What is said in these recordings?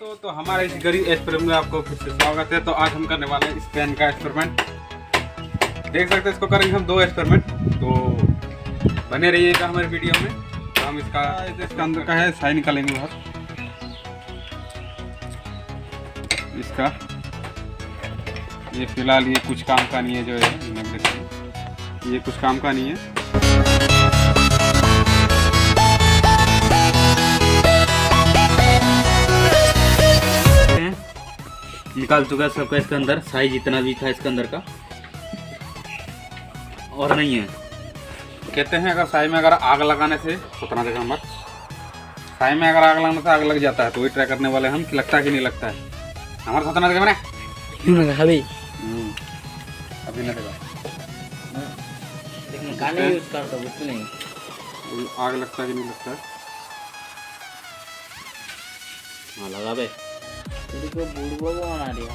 दोस्तों तो हमारे इस गरीब एक्सपेरिमेंट में आपको फिर से स्वागत है। तो आज हम करने वाले हैं पेन का एक्सपेरिमेंट देख सकते हैं इसको करेंगे हम दो एक्सपेरिमेंट तो बने रहिएगा हमारे वीडियो में। तो हम इसका इसका अंदर का है साई निकालेंगे बाहर। इसका, ये फ़िलहाल ये कुछ काम का नहीं है जो है। ये कुछ काम का नहीं हैं। निकाल चुका है सबका इसके अंदर। साइज़ जितना भी था इसके अंदर का। और नहीं है। कहते हैं अगर साई में अगर आग लगाने से उतना देखा मत। साई में अगर आग लगाने से आग लग जाता है तो वही ट्राई करने वाले हम कि लगता है कि नहीं लगता है। हमारे साथ ना देखा मैंने? खाली अभी नहीं देखा। लेकिन गाने यूज़ करता कुछ नहीं। आग लगता है कि नहीं लगता है? हाँ लगा बे तेरे को बना दिया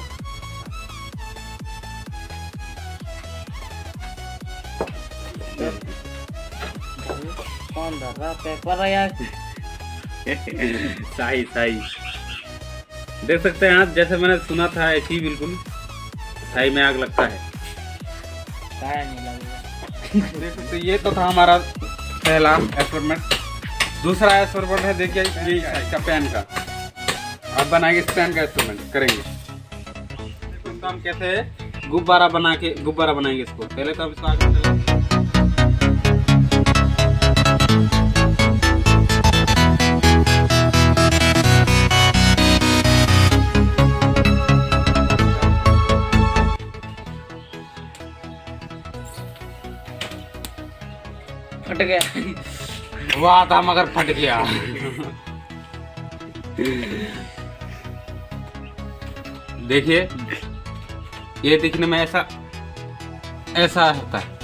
कौन धर रहा पेपर है यार। साई साई। देख सकते हैं आप जैसे मैंने सुना था ऐसी ही बिल्कुल साई में आग लगता है। देख सकते ये तो था हमारा पहला एक्सपेरिमेंट दूसरा एक्सपेरिमेंट है देखिए ये इसका पेन का। अब बनाएँगे पेन का एक्सपेरिमेंट करेंगे। तो हम हैं गुब्बारा बना के गुब्बारा बनाएँगे इसको। पहले तो हम इसको आगे फट गया। वाह था मगर फट गया। देखिए, ये दिखने में ऐसा ऐसा होता है।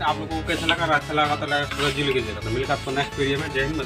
आप लोगों को कैसा लगा? अच्छा लगा तो लगा जी तो मिलकर आपको नेक्स्ट वीडियो में जय हिंद